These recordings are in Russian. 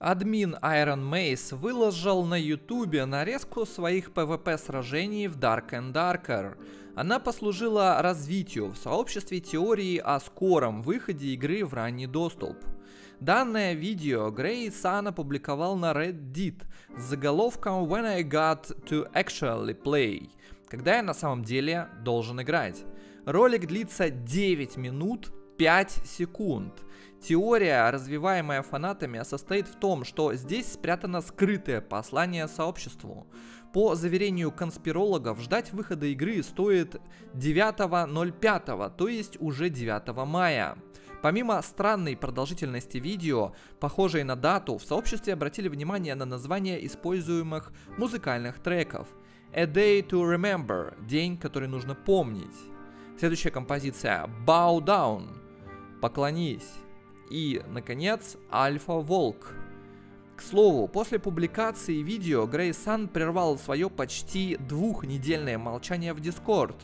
Админ Iron Mace выложил на ютубе нарезку своих PvP сражений в Dark and Darker. Она послужила развитию в сообществе теории о скором выходе игры в ранний доступ. Данное видео Грей Сан опубликовал на Reddit с заголовком When I got to actually play, когда я на самом деле должен играть. Ролик длится 9 минут 5 секунд. Теория, развиваемая фанатами, состоит в том, что здесь спрятано скрытое послание сообществу. По заверению конспирологов, ждать выхода игры стоит 9.05, то есть уже 9 мая. Помимо странной продолжительности видео, похожей на дату, в сообществе обратили внимание на название используемых музыкальных треков. A Day to Remember – день, который нужно помнить. Следующая композиция Bow Down – Поклонись. И, наконец, Альфа Волк. К слову, после публикации видео Грей Сан прервал свое почти двухнедельное молчание в Дискорд.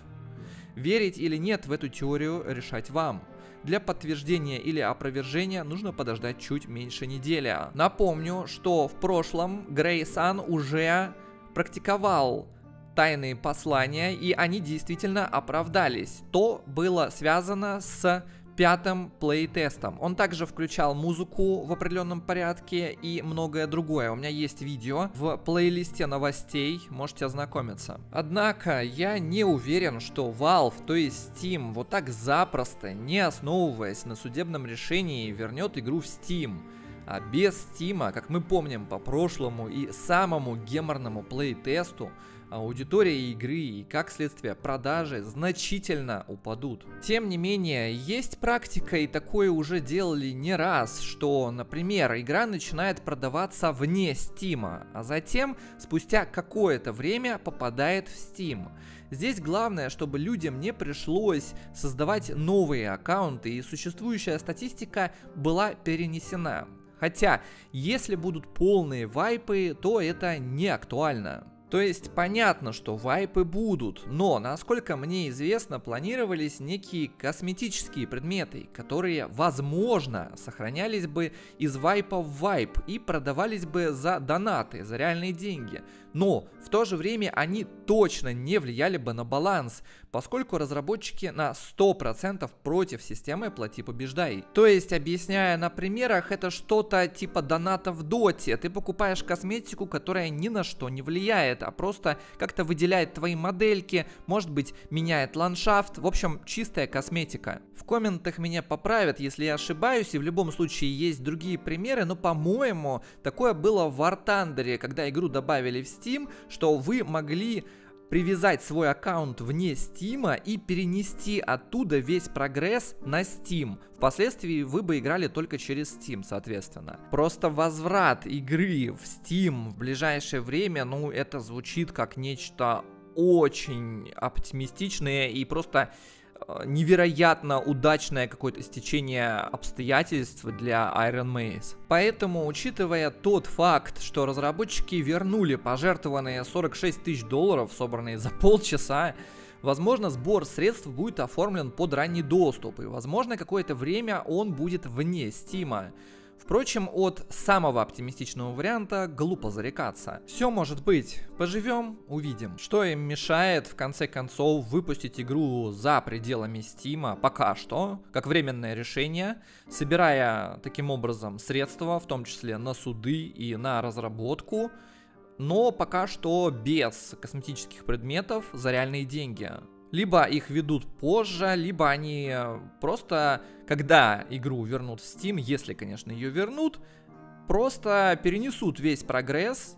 Верить или нет в эту теорию решать вам. Для подтверждения или опровержения нужно подождать чуть меньше недели. Напомню, что в прошлом Грей Сан уже практиковал тайные послания, и они действительно оправдались. То было связано с пятым плейтестом. Он также включал музыку в определенном порядке и многое другое. У меня есть видео в плейлисте новостей, можете ознакомиться. Однако я не уверен, что Valve, то есть Steam, вот так запросто, не основываясь на судебном решении, вернет игру в Steam. А без Steam, как мы помним по прошлому и самому геморному плейтесту, аудитория игры и, как следствие, продажи значительно упадут. Тем не менее, есть практика, и такое уже делали не раз, что, например, игра начинает продаваться вне Steam, а затем, спустя какое-то время, попадает в Steam. Здесь главное, чтобы людям не пришлось создавать новые аккаунты, и существующая статистика была перенесена. Хотя, если будут полные вайпы, то это не актуально. То есть понятно, что вайпы будут, но, насколько мне известно, планировались некие косметические предметы, которые, возможно, сохранялись бы из вайпа в вайп и продавались бы за донаты, за реальные деньги. Но в то же время они точно не влияли бы на баланс, поскольку разработчики на 100% против системы «Плати побеждай». То есть, объясняя на примерах, это что-то типа доната в доте. Ты покупаешь косметику, которая ни на что не влияет, а просто как-то выделяет твои модельки, может быть, меняет ландшафт. В общем, чистая косметика. В комментах меня поправят, если я ошибаюсь, и в любом случае есть другие примеры, но, по-моему, такое было в War Thunder, когда игру добавили в Steam, что вы могли привязать свой аккаунт вне Steam и перенести оттуда весь прогресс на Steam. Впоследствии вы бы играли только через Steam, соответственно. Просто возврат игры в Steam в ближайшее время, ну, это звучит как нечто очень оптимистичное и просто невероятно удачное какое-то стечение обстоятельств для Iron Maze. Поэтому, учитывая тот факт, что разработчики вернули пожертвованные 46 тысяч долларов, собранные за полчаса, Возможно, сбор средств будет оформлен под ранний доступ, и возможно, какое-то время он будет вне Стима. Впрочем, от самого оптимистичного варианта глупо зарекаться. Все может быть. Поживем, увидим. Что им мешает, в конце концов, выпустить игру за пределами Стима пока что, как временное решение, собирая таким образом средства, в том числе на суды и на разработку, но пока что без косметических предметов за реальные деньги. Либо их ведут позже, либо они э, просто, когда игру вернут в Steam, если, конечно, ее вернут, просто перенесут весь прогресс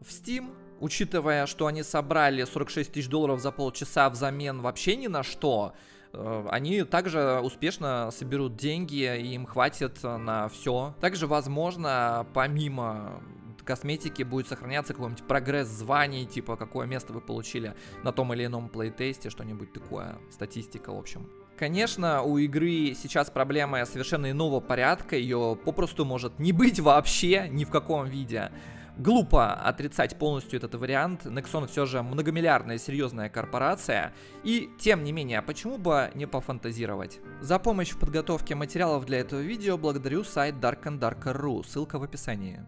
в Steam, учитывая, что они собрали 46 тысяч долларов за полчаса взамен вообще ни на что, э, они также успешно соберут деньги, и им хватит на все. Также, возможно, помимо косметики будет сохраняться какой-нибудь прогресс званий, типа какое место вы получили на том или ином плейтесте, что-нибудь такое, статистика, в общем. Конечно, у игры сейчас проблема совершенно иного порядка, ее попросту может не быть вообще ни в каком виде. Глупо отрицать полностью этот вариант. Nexon все же многомиллиардная серьезная корпорация. И тем не менее, почему бы не пофантазировать? За помощь в подготовке материалов для этого видео благодарю сайт Dark and Darker.ru, ссылка в описании.